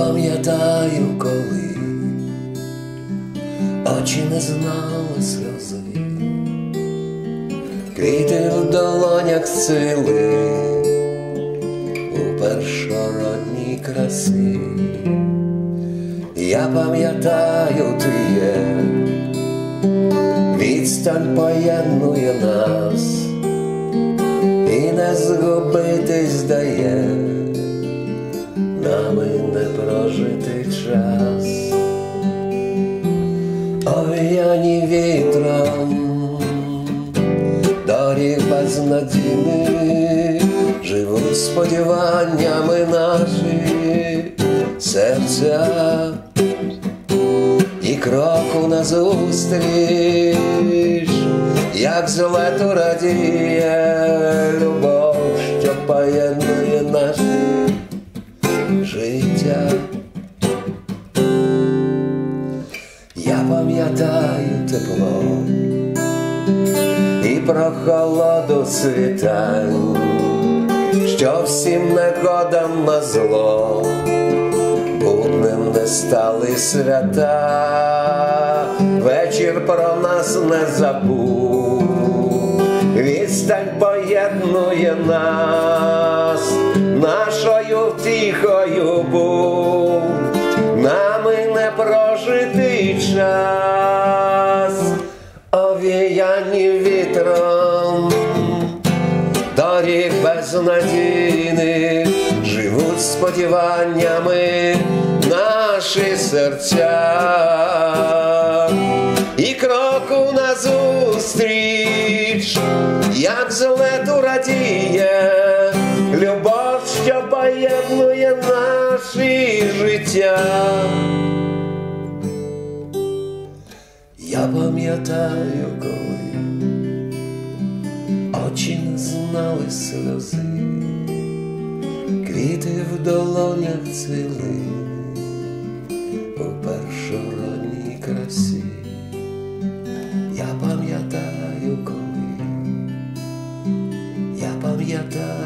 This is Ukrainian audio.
пам'ятаю, коли очі не знали сльози, квіти в долонях сили у першородній красі. Я пам'ятаю, ти є, відстань поєднує нас, і не згубитись дає прожитий час, овіяні вітром, доріг безнадійних, живуть сподіваннями наші серця і кроку назустріч, як злету радіє життя. Я пам'ятаю тепло і прохолоду світань, що всім негодам на зло, будним не стали свята, вечір про нас не забув, відстань поєднує нас, нашою втіхою був, нами не прожитий час, овіяні вітром, доріг безнадійних, живуть сподіваннями наші серця, і кроку назустріч, як злету радіє, любов, що поєднує наші життя. Я пам'ятаю, коли очі не знали сльози, квіти в долонях цвіли у першородній красі. Together.